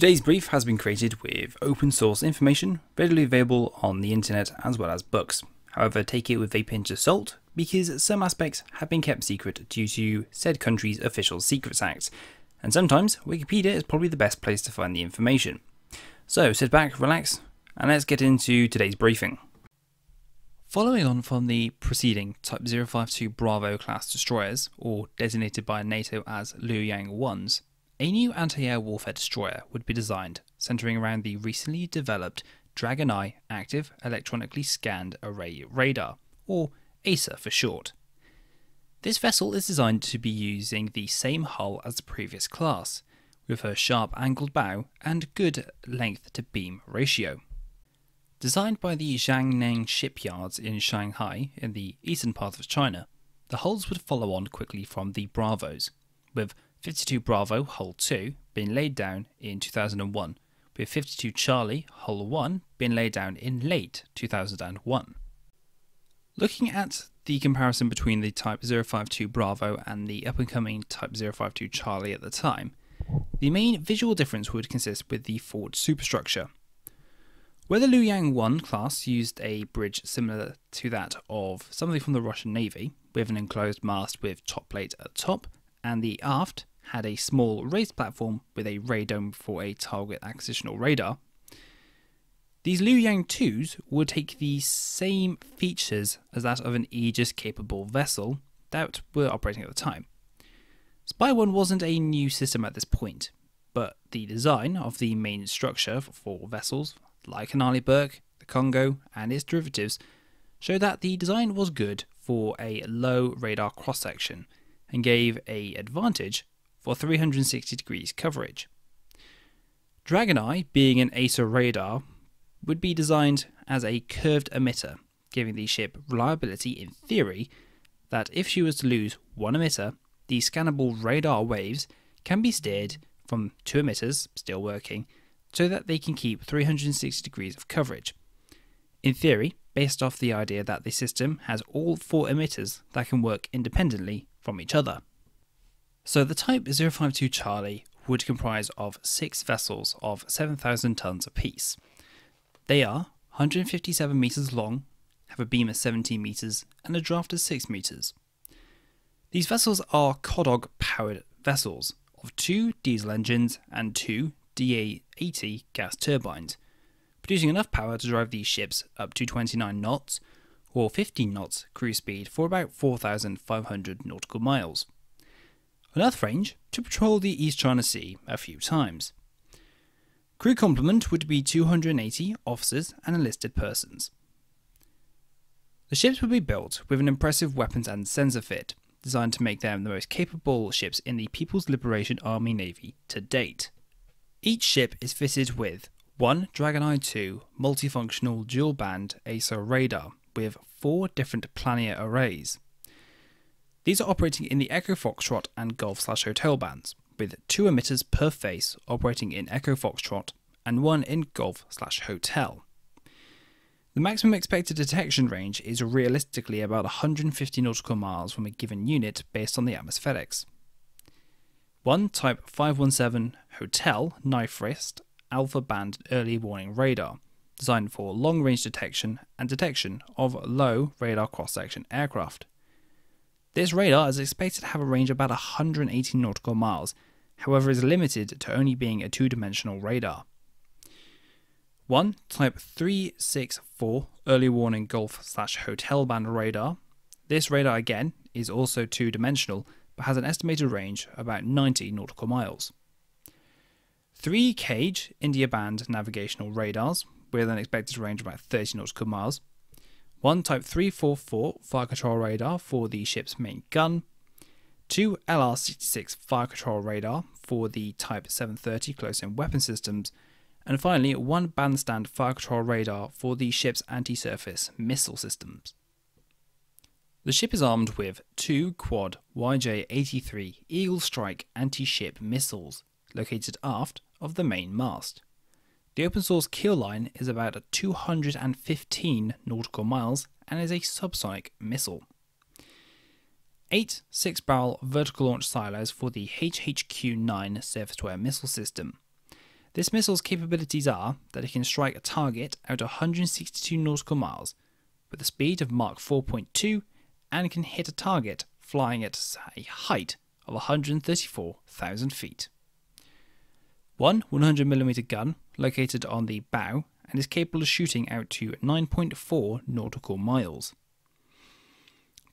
Today's brief has been created with open source information readily available on the internet as well as books. However, take it with a pinch of salt because some aspects have been kept secret due to said country's Official Secrets Act, and sometimes Wikipedia is probably the best place to find the information. So sit back, relax, and let's get into today's briefing. Following on from the preceding Type 052 Bravo class destroyers, or designated by NATO as Luyang 1s, a new anti-air warfare destroyer would be designed, centering around the recently developed Dragon Eye Active Electronically Scanned Array Radar, or AESA for short. This vessel is designed to be using the same hull as the previous class, with her sharp angled bow and good length to beam ratio. Designed by the Jiangnan shipyards in Shanghai in the eastern part of China, the hulls would follow on quickly from the Bravos, with 52 Bravo Hull 2 being laid down in 2001, with 52 Charlie Hull 1 being laid down in late 2001. Looking at the comparison between the Type 052 Bravo and the up and coming Type 052 Charlie at the time, the main visual difference would consist with the forward superstructure. Where the Luyang 1 class used a bridge similar to that of something from the Russian Navy, with an enclosed mast with top plate at top, and the aft had a small raised platform with a radome for a target acquisitional radar. These Luyang 2s would take the same features as that of an Aegis capable vessel that were operating at the time. SPY-1 wasn't a new system at this point, but the design of the main structure for vessels like an Burke, the Kongo, and its derivatives showed that the design was good for a low radar cross section and gave a advantage for 360 degrees coverage. Dragoneye, being an AESA radar, would be designed as a curved emitter, giving the ship reliability in theory that if she was to lose one emitter, the scannable radar waves can be steered from two emitters, still working, so that they can keep 360 degrees of coverage. In theory, based off the idea that the system has all four emitters that can work independently from each other. So the Type 052 Charlie would comprise of six vessels of 7,000 tons apiece. They are 157 metres long, have a beam of 17 metres, and a draft of 6 metres. These vessels are CODOG powered vessels of two diesel engines and two DA80 gas turbines, producing enough power to drive these ships up to 29 knots or 15 knots cruise speed for about 4,500 nautical miles enough range to patrol the East China Sea a few times. Crew complement would be 280 officers and enlisted persons. The ships would be built with an impressive weapons and sensor fit, designed to make them the most capable ships in the People's Liberation Army Navy to date. Each ship is fitted with one Dragoneye 2 multifunctional dual band AESA radar with four different planar arrays. These are operating in the Echo Foxtrot and Golf slash Hotel bands, with two emitters per face operating in Echo Foxtrot and one in Golf slash Hotel. The maximum expected detection range is realistically about 150 nautical miles from a given unit based on the atmospherics. One Type 517 Hotel Knife Rest alpha band early warning radar, designed for long range detection and detection of low radar cross section aircraft. This radar is expected to have a range of about 180 nautical miles, however is limited to only being a two-dimensional radar. 1 Type 364 Early Warning Golf slash Hotel Band radar. This radar again is also two-dimensional but has an estimated range of about 90 nautical miles. 3 Cage India Band navigational radars with an expected range of about 30 nautical miles one Type 344 fire control radar for the ship's main gun, two LR66 fire control radar for the Type 730 close-in weapon systems, and finally one bandstand fire control radar for the ship's anti-surface missile systems. The ship is armed with two quad YJ-83 Eagle Strike anti-ship missiles located aft of the main mast. The open source kill line is about 215 nautical miles and is a subsonic missile. 8 6 barrel vertical launch silos for the HHQ 9 surface to air missile system. This missile's capabilities are that it can strike a target out 162 nautical miles with a speed of Mach 4.2 and can hit a target flying at a height of 134,000 feet. One 100mm gun located on the bow and is capable of shooting out to 9.4 nautical miles.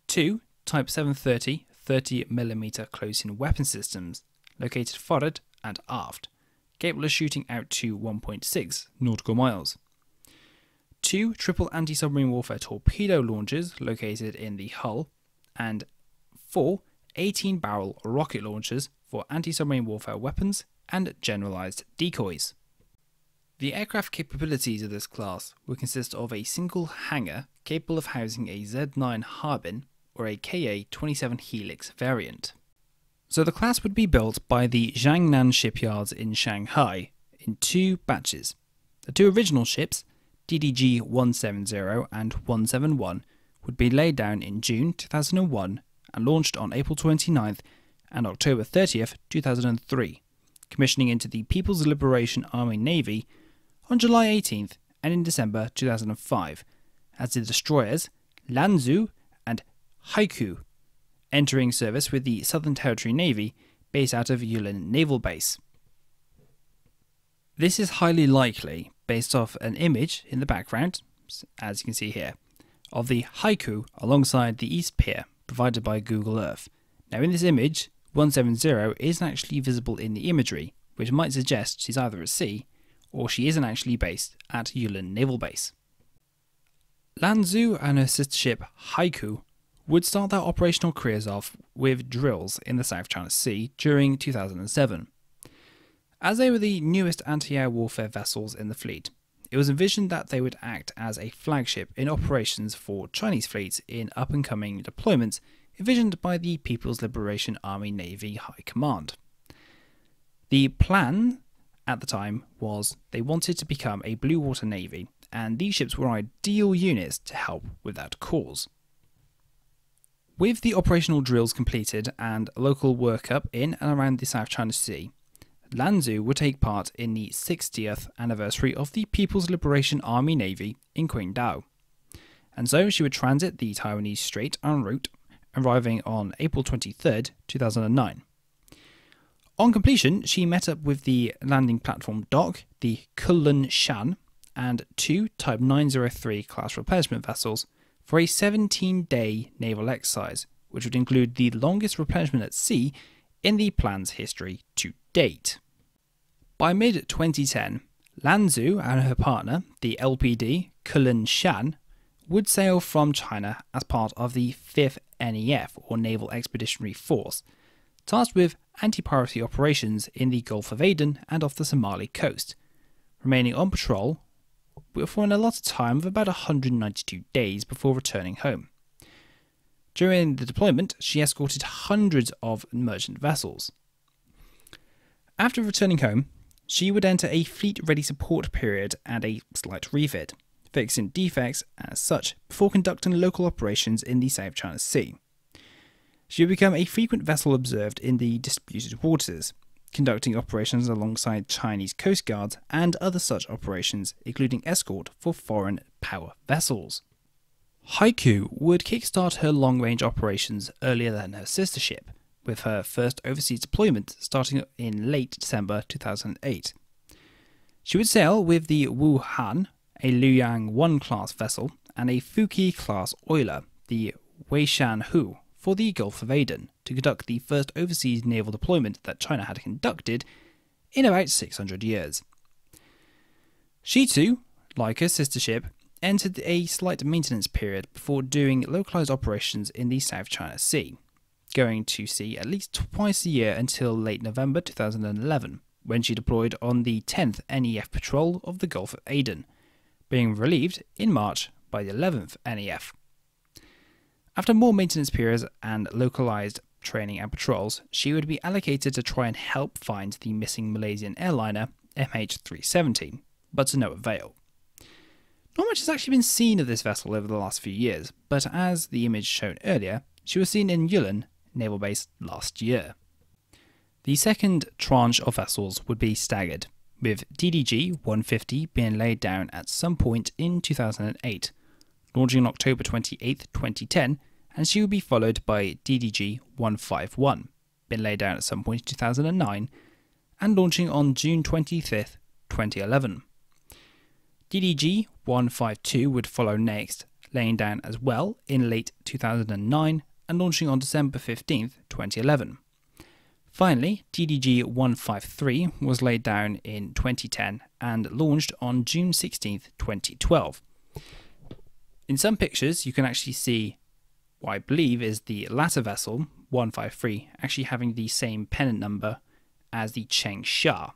Two Type 730 30mm close-in weapon systems located forward and aft, capable of shooting out to 1.6 nautical miles. Two triple anti-submarine warfare torpedo launchers located in the hull, and four 18-barrel rocket launchers for anti-submarine warfare weapons and generalized decoys. The aircraft capabilities of this class would consist of a single hangar capable of housing a Z9 Harbin or a KA-27 Helix variant. So the class would be built by the Jiangnan shipyards in Shanghai in two batches. The two original ships, DDG 170 and 171, would be laid down in June 2001 and launched on April 29th and October 30th, 2003, commissioning into the People's Liberation Army Navy on July 18th and in December 2005 as the destroyers Lanzhou and Haikou, entering service with the Southern Territory Navy based out of Yulin Naval Base. This is highly likely based off an image in the background, as you can see here, of the Haikou alongside the East Pier provided by Google Earth. Now, in this image, 170 isn't actually visible in the imagery, which might suggest she's either at sea or she isn't actually based at Yulin Naval Base. Lanzhou and her sister ship Haikou would start their operational careers off with drills in the South China Sea during 2007. As they were the newest anti air warfare vessels in the fleet, it was envisioned that they would act as a flagship in operations for Chinese fleets in up and coming deployments envisioned by the People's Liberation Army Navy High Command. The plan at the time was they wanted to become a blue water navy, and these ships were ideal units to help with that cause. With the operational drills completed and local workup in and around the South China Sea, Lanzhou would take part in the 60th anniversary of the People's Liberation Army Navy in Qingdao. And so she would transit the Taiwanese Strait en route, arriving on April 23, 2009. On completion, she met up with the landing platform dock, the Kunlun Shan, and two Type 903 class replenishment vessels for a 17 day naval exercise, which would include the longest replenishment at sea in the plan's history to date. By mid 2010, Lanzhou and her partner, the LPD Kunlun Shan, would sail from China as part of the 5th NEF, or Naval Expeditionary Force, tasked with anti piracy operations in the Gulf of Aden and off the Somali coast, remaining on patrol for an allotted time of about 192 days before returning home. During the deployment, she escorted hundreds of merchant vessels. After returning home, she would enter a fleet ready support period and a slight refit, fixing defects as such before conducting local operations in the South China Sea. She would become a frequent vessel observed in the disputed waters, conducting operations alongside Chinese coast guards and other such operations, including escort for foreign power vessels. Haikou would kickstart her long range operations earlier than her sister ship, with her first overseas deployment starting in late December 2008. She would sail with the Wuhan, a Luyang 1 class vessel, and a Fuki class oiler, the Weishan Hu, for the Gulf of Aden to conduct the first overseas naval deployment that China had conducted in about 600 years. She too, like her sister ship, entered a slight maintenance period before doing localized operations in the South China Sea, going to sea at least twice a year until late November 2011, when she deployed on the 10th NEF patrol of the Gulf of Aden, being relieved in March by the 11th NEF. After more maintenance periods and localized training and patrols, she would be allocated to try and help find the missing Malaysian airliner MH370, but to no avail. Not much has actually been seen of this vessel over the last few years, but as the image shown earlier, she was seen in Yulin Naval Base last year. The second tranche of vessels would be staggered, with DDG 150 being laid down at some point in 2008, launching on October 28, 2010, and she will be followed by DDG 151, being laid down at some point in 2009, and launching on June 25, 2011. DDG 152 would follow next, laying down as well in late 2009 and launching on December 15, 2011. Finally, DDG 153 was laid down in 2010 and launched on June 16, 2012. In some pictures, you can actually see what I believe is the latter vessel, 153, actually having the same pennant number as the Changsha.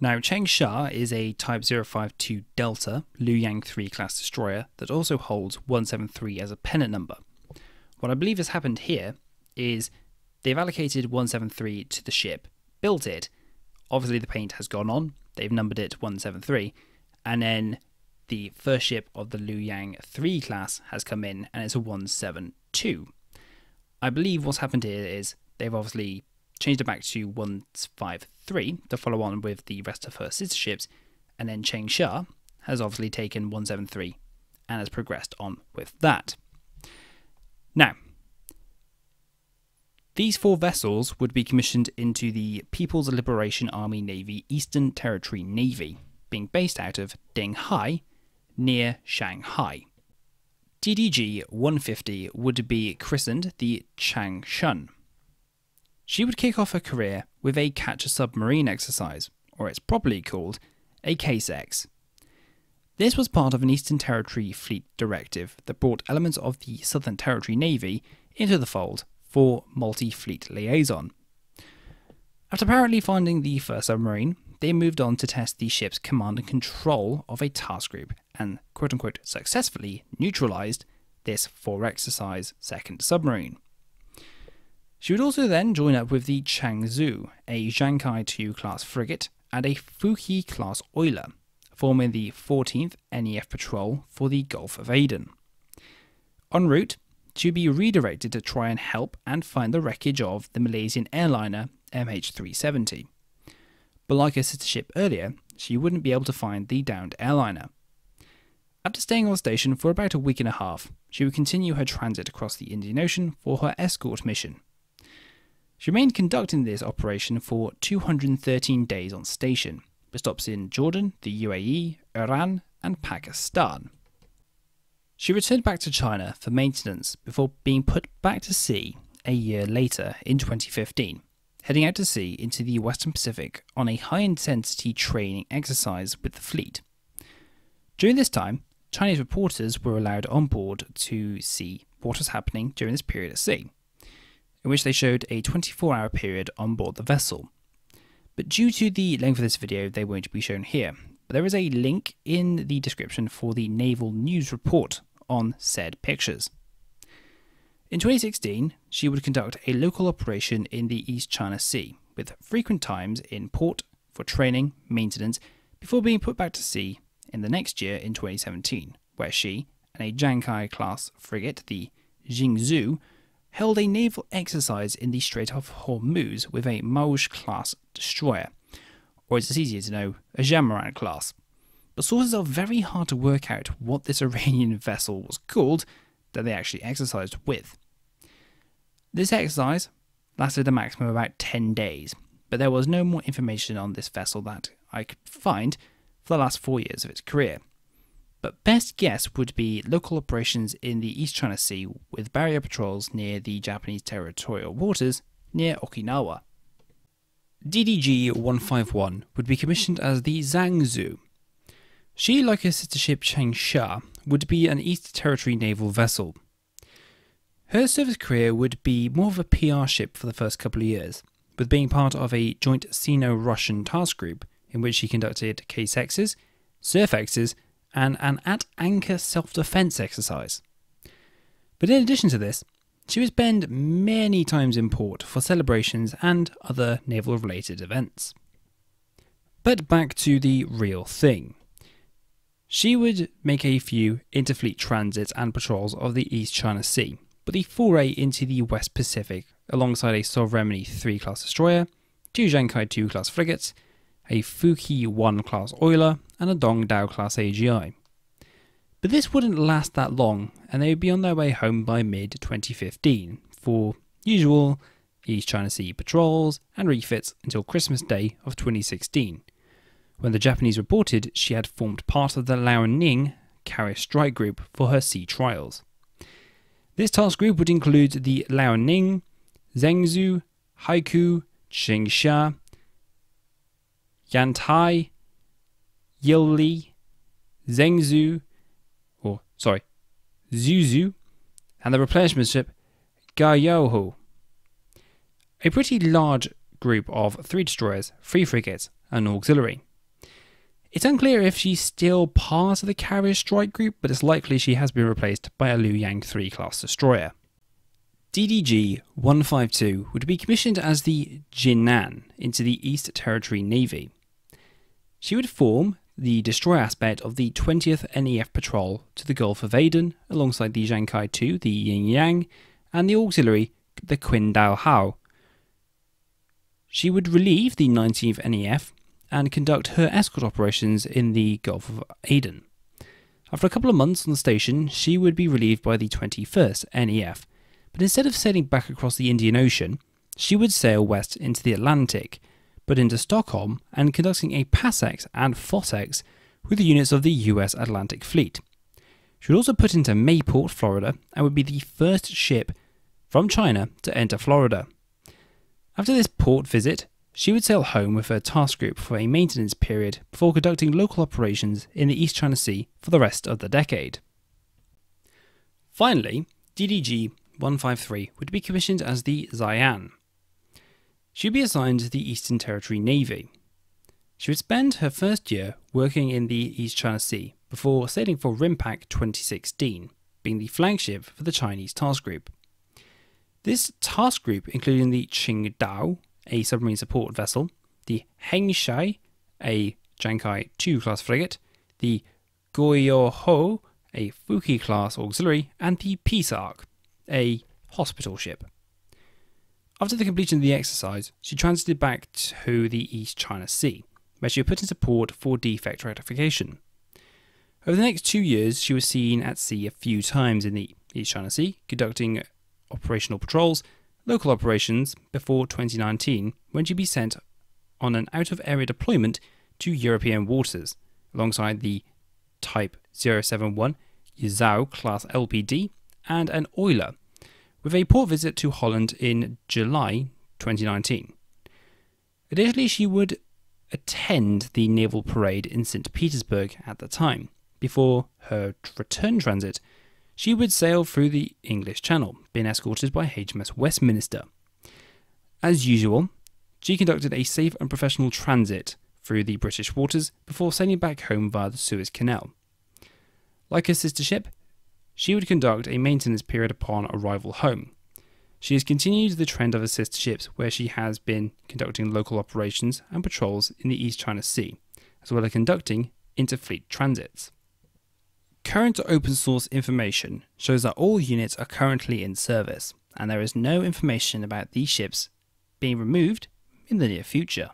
Now, Changsha is a Type 052 Delta Luyang 3 class destroyer that also holds 173 as a pennant number. What I believe has happened here is they've allocated 173 to the ship, built it, obviously the paint has gone on, they've numbered it 173, and then the first ship of the Luyang 3 class has come in and it's a 172. I believe what's happened here is they've obviously changed it back to 153 to follow on with the rest of her sister ships, and then Changsha has obviously taken 173 and has progressed on with that. Now, these four vessels would be commissioned into the People's Liberation Army Navy Eastern Territory Navy, being based out of Dinghai near Shanghai. DDG 150 would be christened the Changchun. She would kick off her career with a catch a submarine exercise, or it's properly called a Case X. This was part of an Eastern Territory Fleet directive that brought elements of the Southern Territory Navy into the fold for multi fleet liaison. After apparently finding the first submarine, they moved on to test the ship's command and control of a task group and quote unquote successfully neutralized this for exercise second submarine. She would also then join up with the Changzhou, a Jiangkai 2 class frigate, and a Fuki class oiler, forming the 14th NEF patrol for the Gulf of Aden. En route, she would be redirected to try and help and find the wreckage of the Malaysian airliner MH370 but like her sister ship earlier, she wouldn't be able to find the downed airliner. After staying on station for about a week and a half, she would continue her transit across the Indian Ocean for her escort mission. She remained conducting this operation for 213 days on station, with stops in Jordan, the UAE, Iran, and Pakistan. She returned back to China for maintenance before being put back to sea a year later in 2015 heading out to sea into the Western Pacific on a high intensity training exercise with the fleet. During this time, Chinese reporters were allowed on board to see what was happening during this period at sea, in which they showed a 24 hour period on board the vessel. But due to the length of this video, they won't be shown here. But there is a link in the description for the Naval News report on said pictures. In 2016, she would conduct a local operation in the East China Sea, with frequent times in port for training, maintenance, before being put back to sea in the next year in 2017, where she and a Jiangkai class frigate, the Jingzhou, held a naval exercise in the Strait of Hormuz with a Moudge class destroyer, or as it's easier to know, a Jamaran class. But sources are very hard to work out what this Iranian vessel was called that they actually exercised with. This exercise lasted a maximum of about 10 days, but there was no more information on this vessel that I could find for the last four years of its career. But best guess would be local operations in the East China Sea with barrier patrols near the Japanese territorial waters near Okinawa. DDG 151 would be commissioned as the Zhengzhou. She, like her sister ship Changsha, would be an East Territory naval vessel. Her service career would be more of a PR ship for the first couple of years, with being part of a joint Sino Russian task group in which she conducted case X's, surf X's, and an at anchor self defense exercise. But in addition to this, she was spend many times in port for celebrations and other naval related events. But back to the real thing. She would make a few interfleet transits and patrols of the East China Sea, but the foray into the West Pacific alongside a Sovereignty 3 class destroyer, two Jiangkai 2 class frigates, a Fuki 1 class oiler, and a Dongdiao class AGI. But this wouldn't last that long, and they would be on their way home by mid 2015 for usual East China Sea patrols and refits until Christmas Day of 2016, when the Japanese reported she had formed part of the Liaoning carrier strike group for her sea trials. This task group would include the Lao Liaoning, Zhengzhou, Haikou, Qingsha, Yantai, Yili, Zhengzhou, or sorry, Zuzu, and the replenishment ship Gaoyou. A pretty large group of three destroyers, three frigates, and an auxiliary. It's unclear if she's still part of the carrier strike group, but it's likely she has been replaced by a Luyang 3 class destroyer. DDG 152 would be commissioned as the Jinan into the East Territory Navy. She would form the destroyer aspect of the 20th NEF patrol to the Gulf of Aden alongside the Jiangkai 2, the Yiyang, and the auxiliary, the Qingdao Hao. She would relieve the 19th NEF and conduct her escort operations in the Gulf of Aden. After a couple of months on the station, she would be relieved by the 21st NEF, but instead of sailing back across the Indian Ocean, she would sail west into the Atlantic, but into Stockholm and conducting a PASSEX and FOSSEX with the units of the US Atlantic Fleet. She would also put into Mayport, Florida, and would be the first ship from China to enter Florida. After this port visit, she would sail home with her task group for a maintenance period before conducting local operations in the East China Sea for the rest of the decade. Finally, DDG 153 would be commissioned as the Xi'an. She would be assigned to the Eastern Territory Navy. She would spend her first year working in the East China Sea before sailing for RIMPAC 2016, being the flagship for the Chinese task group. This task group, including the Qingdao, a submarine support vessel, the Hengshui, a Jiangkai 2 class frigate, the Gaoyouhu, a Fuki class auxiliary, and the Peace Ark, a hospital ship. After the completion of the exercise, she transited back to the East China Sea, where she was put into port for defect rectification. Over the next two years, she was seen at sea a few times in the East China Sea, conducting operational patrols, local operations, before 2019, when she'd be sent on an out of area deployment to European waters, alongside the Type 071 Yuzhao class LPD and an oiler with a port visit to Holland in July 2019. Additionally, she would attend the naval parade in St. Petersburg at the time. Before her return transit, she would sail through the English Channel, being escorted by HMS Westminster. As usual, she conducted a safe and professional transit through the British waters before sailing back home via the Suez Canal. Like her sister ship, she would conduct a maintenance period upon arrival home. She has continued the trend of her sister ships, where she has been conducting local operations and patrols in the East China Sea, as well as conducting interfleet transits. Current open source information shows that all units are currently in service, and there is no information about these ships being removed in the near future.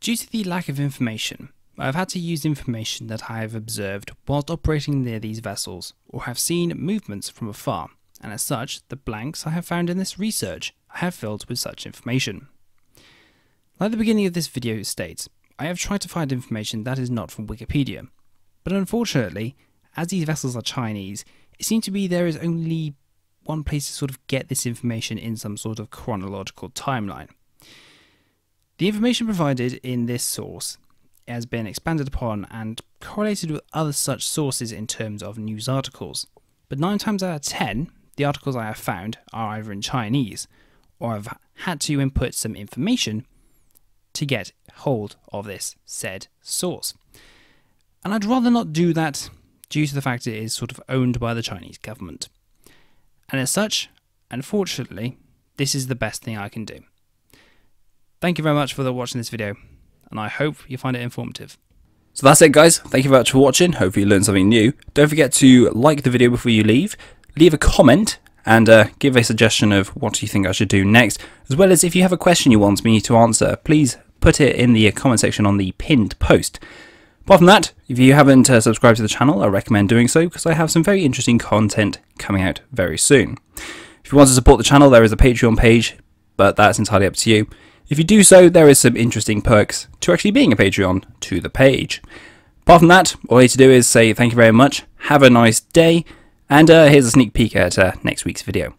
Due to the lack of information, I have had to use information that I have observed whilst operating near these vessels or have seen movements from afar, and as such, the blanks I have found in this research I have filled with such information. Like the beginning of this video states, I have tried to find information that is not from Wikipedia, but unfortunately, as these vessels are Chinese, it seems to be there is only one place to sort of get this information in some sort of chronological timeline. The information provided in this source has been expanded upon and correlated with other such sources in terms of news articles. But 9 times out of 10, the articles I have found are either in Chinese or I've had to input some information to get hold of this said source. And I'd rather not do that due to the fact it is sort of owned by the Chinese government. And as such, unfortunately, this is the best thing I can do. Thank you very much for watching this video and I hope you find it informative. So that's it guys, thank you very much for watching, hope you learned something new. Don't forget to like the video before you leave, leave a comment and uh, give a suggestion of what you think I should do next, as well as if you have a question you want me to answer, please put it in the comment section on the pinned post. Apart from that, if you haven't uh, subscribed to the channel, I recommend doing so because I have some very interesting content coming out very soon. If you want to support the channel, there is a Patreon page, but that's entirely up to you. If you do so, there is some interesting perks to actually being a Patreon to the page. Apart from that, all you need to do is say thank you very much, have a nice day, and uh, here's a sneak peek at uh, next week's video.